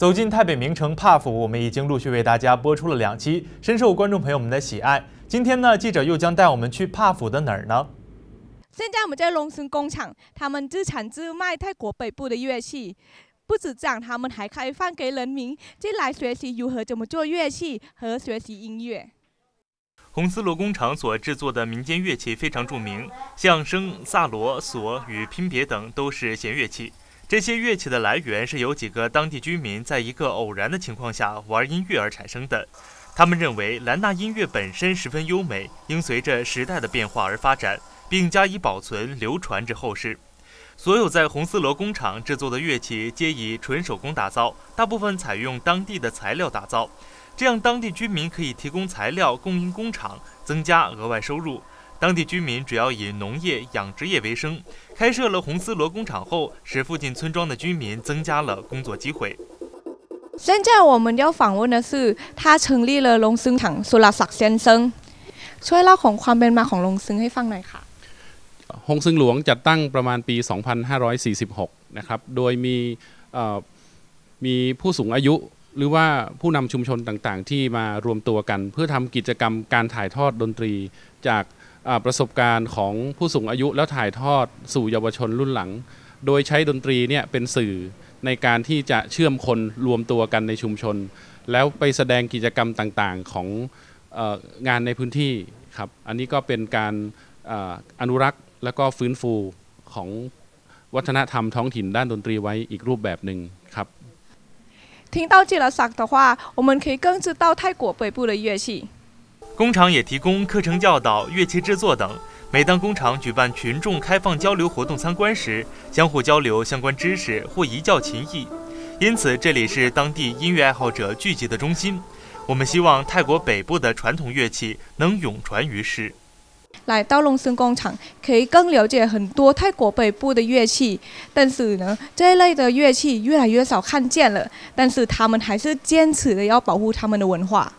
走进台北名城帕府，我们已经陆续为大家播出了两期，深受观众朋友们的喜爱。今天呢，记者又将带我们去帕府的哪儿呢？现在我们在龙森工厂，他们自产自卖泰国北部的乐器。不止这样，他们还开放给人民进来学习如何怎么做乐器和学习音乐。红丝罗工厂所制作的民间乐器非常著名，像笙、萨罗、索与拼别等都是弦乐器。这些乐器的来源是由几个当地居民在一个偶然的情况下玩音乐而产生的。他们认为兰纳音乐本身十分优美，应随着时代的变化而发展，并加以保存流传至后世。所有在红丝罗工厂制作的乐器皆以纯手工打造，大部分采用当地的材料打造，这样当地居民可以提供材料供应工厂，增加额外收入。当地居民主要以农业、养殖业为生。开设了红丝罗工厂后，使附近村庄的居民增加了工作机会。现在我们要访问的是他成立了龙ซึ่ง厂สุรศักดิ์先生ช่วยเล่าของความเป็นมาของลงซึ่งให้ฟังหน่อยค่ะฮงซึงหลวงจัดตั้งประมาณปี 2546 นะครับ โดยมีมีผู้สูงอายุหรือว่าผู้นำชุมชนต่างๆ ที่มารวมตัวกัน เพื่อทำกิจกรรมการถ่ายทอดดนตรีจาก ประสบการณ์ของผู้สูงอายุแล้วถ่ายทอดสู่เยาวชนรุ่นหลัง โดยใช้ดนตรีเนี่ยเป็นสื่อในการที่จะเชื่อมคนรวมตัวกันในชุมชน แล้วไปแสดงกิจกรรมต่างๆของงานในพื้นที่ครับ อันนี้ก็เป็นการอนุรักษ์และก็ฟื้นฟูของวัฒนธรรมท้องถิ่นด้านดนตรีไว้อีกรูปแบบหนึ่งครับ听到这了萨的话，我们可以更知道泰国北部的乐器。 工厂也提供课程教导、乐器制作等。每当工厂举办群众开放交流活动参观时，相互交流相关知识或一教琴艺，因此这里是当地音乐爱好者聚集的中心。我们希望泰国北部的传统乐器能永传于世。来到龙森工厂，可以更了解很多泰国北部的乐器，但是呢，这一类的乐器越来越少看见了，但是他们还是坚持的要保护他们的文化。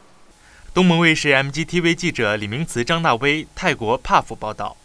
东盟卫视 MGTV 记者李明慈、张大威，泰国帕福报道。